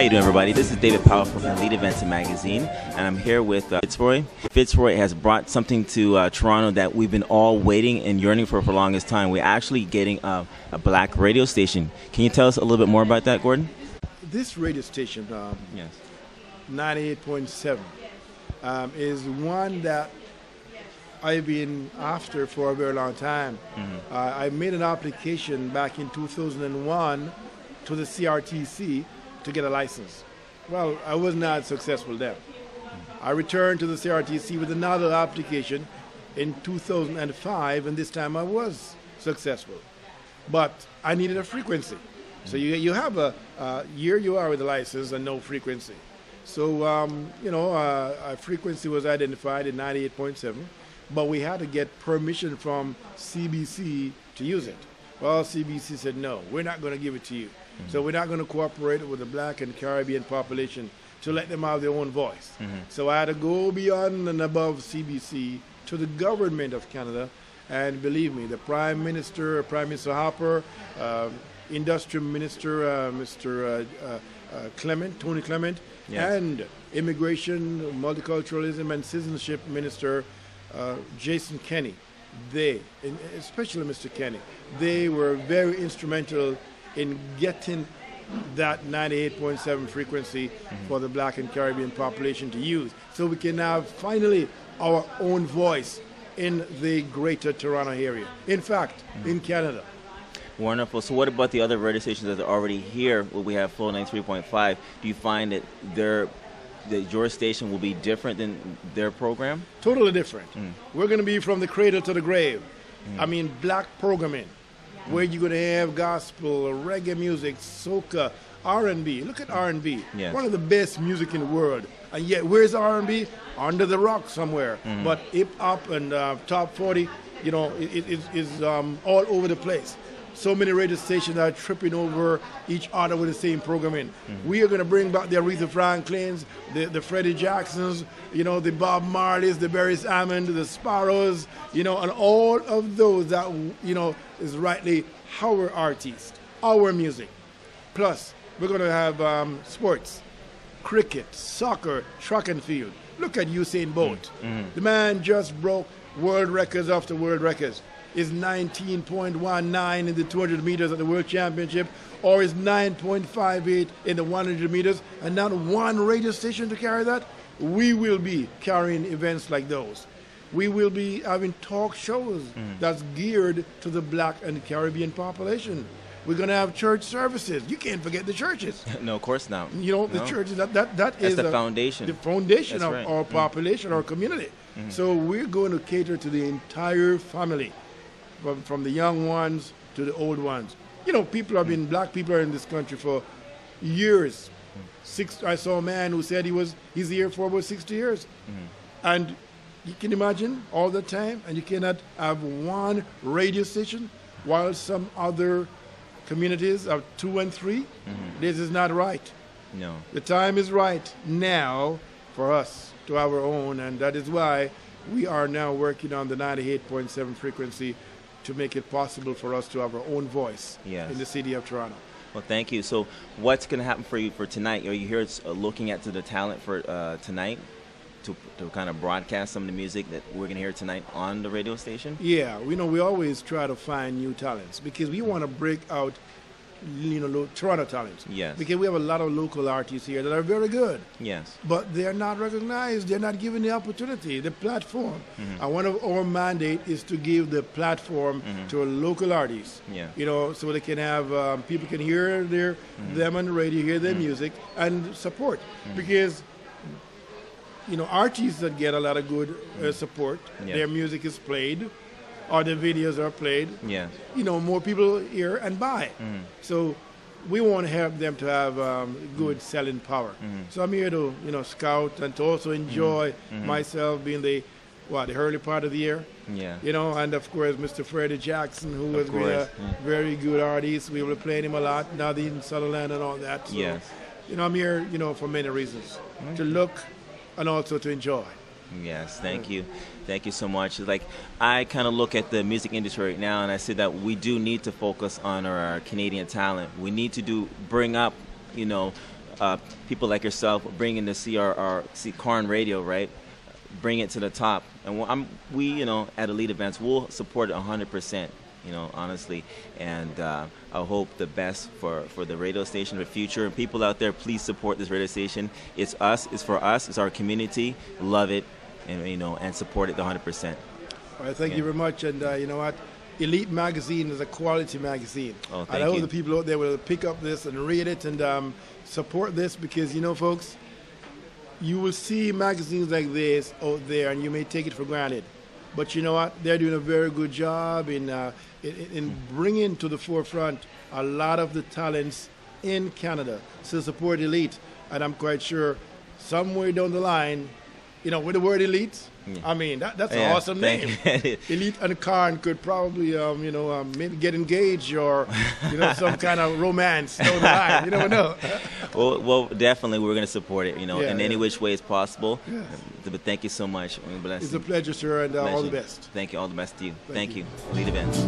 How you doing, everybody? This is David Powell from Elite Events and Magazine, and I'm here with uh, Fitzroy. Fitzroy has brought something to uh, Toronto that we've been all waiting and yearning for for the longest time. We're actually getting a, a black radio station. Can you tell us a little bit more about that, Gordon? This radio station, um, Yes. 98.7, um, is one that I've been after for a very long time. Uh, I made an application back in 2001 to the CRTC to get a license. Well, I was not successful there. I returned to the CRTC with another application in 2005, and this time I was successful. But I needed a frequency. So you, you have a uh, year you are with a license and no frequency. So, um, you know, uh, a frequency was identified in 98.7, but we had to get permission from CBC to use it. Well, CBC said, no, we're not going to give it to you. So we're not going to cooperate with the black and Caribbean population to let them have their own voice. So I had to go beyond and above CBC to the government of Canada. And believe me, the Prime Minister, Prime Minister Harper, uh, Industrial Minister, uh, Mr. Uh, uh, uh, Clement, Tony Clement, Yes. and Immigration, Multiculturalism, and Citizenship Minister uh, Jason Kenney. They, especially Mr. Kenney, they were very instrumental in getting that 98.7 frequency mm-hmm. for the black and Caribbean population to use. So we can have finally our own voice in the greater Toronto area. In fact, mm-hmm. in Canada. Wonderful. So, what about the other radio stations that are already here? Where we have Flow 93.5. Do you find that their that your station will be different than their program? Totally different. We're going to be from the cradle to the grave. I mean, black programming, where you're going to have gospel, reggae music, soca, R&B. Look at R&B. Yes. One of the best music in the world. And yet, where's R&B? Under the rock somewhere. But hip hop and uh, top 40, you know, it, it, is is um, all over the place. So many radio stations are tripping over each other with the same programming. We are going to bring back the Aretha Franklins, the, the Freddie Jacksons, you know, the Bob Marleys, the Beres Hammond, the Sparrows, you know, and all of those that, you know, is rightly our artists, our music. Plus, we're going to have um, sports, cricket, soccer, track and field. Look at Usain Bolt. The man just broke world records after world records. Is 19.19 in the 200 meters at the World Championship, or is 9.58 in the 100 meters, and not one radio station to carry that? We will be carrying events like those. We will be having talk shows that's geared to the black and Caribbean population. We're going to have church services. You can't forget the churches. no, of course not. You know, the churches, that, that, that That's is the a- foundation. The foundation That's of right. our Mm. population, our community. So we're going to cater to the entire family, from, from the young ones to the old ones. You know, people have been, black people are in this country for years. Six, I saw a man who said he was, he's here for about 60 years. Mm-hmm. And you can imagine all the time, and you cannot have one radio station while some other communities have two and 3 mm-hmm. This is not right. No. The time is right now for us to have our own, and that is why we are now working on the 98.7 frequency to make it possible for us to have our own voice Yes. in the city of Toronto. Well, thank you. So, what's going to happen for you for tonight? Are you here uh, looking at to the talent for uh, tonight to, to kind of broadcast some of the music that we're going to hear tonight on the radio station? Yeah, we know we always try to find new talents because we want to break out, you know, lo- Toronto talents. Yes. Because we have a lot of local artists here that are very good. Yes. but they're not recognized. They're not given the opportunity, the platform. Mm-hmm. And one of our mandate is to give the platform to a local artists. Yeah. You know, so they can have um, people can hear their Mm-hmm. them on the radio, hear their music, and support. Because you know, artists that get a lot of good uh, support, Mm-hmm. Yeah. their music is played, or their videos are played Yes. you know, more people hear and buy. Mm. So we want to help them to have um, good mm. selling power. Mm-hmm. So I'm here to, you know, scout and to also mm-hmm. enjoy mm-hmm. myself being the, what, the early part of the year. Yeah. You know, and of course, Mr. Freddie Jackson, who has been a yeah. very good artist. We were playing him a lot, Nadine Sutherland and all that. So, Yes. You know, I'm here, you know, for many reasons. To look and also to enjoy. Yes, thank you. Thank you so much. Like I kind of look at the music industry right now and I say that we do need to focus on our, Canadian talent. We need to do bring up, you know, uh, people like yourself bringing the CRR, C CARN Radio, right? Bring it to the top, and I'm, we, you know, at Elite Events, we'll support it 100 percent you know, honestly. And uh, I hope the best for, for the radio station in the future. And people out there, please support this radio station. It's us, it's for us, it's our community. Love it, and you know, and support it 100 percent. All right, thank yeah. you very much. And uh, you know what? Elite Magazine is a quality magazine. Oh, thank I hope you. the people out there will pick up this and read it and um, support this because, you know, folks, you will see magazines like this out there and you may take it for granted. But you know what? They're doing a very good job in, uh, in, in bringing to the forefront a lot of the talents in Canada to support Elite. And I'm quite sure somewhere down the line, you know, with the word elite, yeah. I mean, that, that's yeah, an awesome name. elite and CARN could probably, um, you know, um, maybe get engaged or, you know, some kind of romance down the line. You never know. well, well, definitely, we're going to support it, you know, yeah, in any which way is possible. But thank you so much. Bless it's you. a pleasure, sir, and uh, all the best. Thank you. All the best to you. Thank, thank you. you. Elite Events.